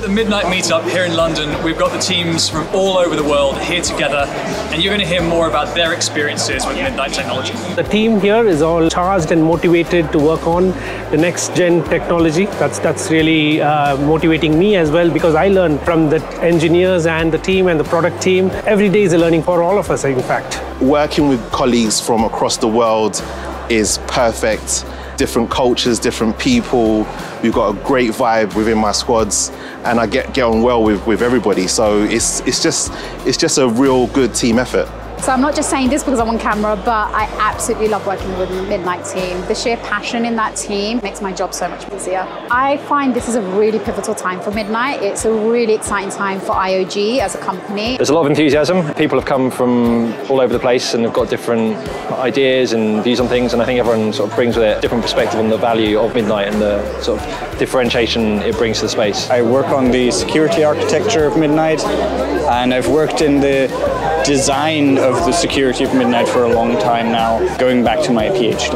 at the Midnight Meetup here in London, we've got the teams from all over the world here together, and you're going to hear more about their experiences with Midnight technology. The team here is all charged and motivated to work on the next gen technology. That's that's really uh, motivating me as well because I learn from the engineers and the team and the product team. Every day is a learning for all of us, in fact. Working with colleagues from across the world is perfect. Different cultures, different people. We've got a great vibe within my squads, and I get get on well with, with everybody. So it's it's just it's just a real good team effort. So I'm not just saying this because I'm on camera, but I absolutely love working with the Midnight team. The sheer passion in that team makes my job so much easier. I find this is a really pivotal time for Midnight. It's a really exciting time for IOG as a company. There's a lot of enthusiasm. People have come from all over the place and have got different ideas and views on things, and I think everyone sort of brings with it a different perspective on the value of Midnight and the sort of differentiation it brings to the space. I work on the security architecture of Midnight, and I've worked in the design of the security of Midnight for a long time now, going back to my PhD.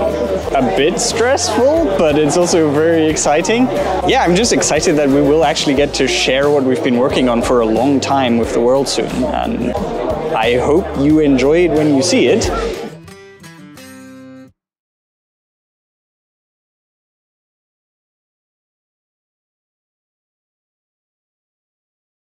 A bit stressful, but it's also very exciting. Yeah, I'm just excited that we will actually get to share what we've been working on for a long time with the world soon. And I hope you enjoy it when you see it.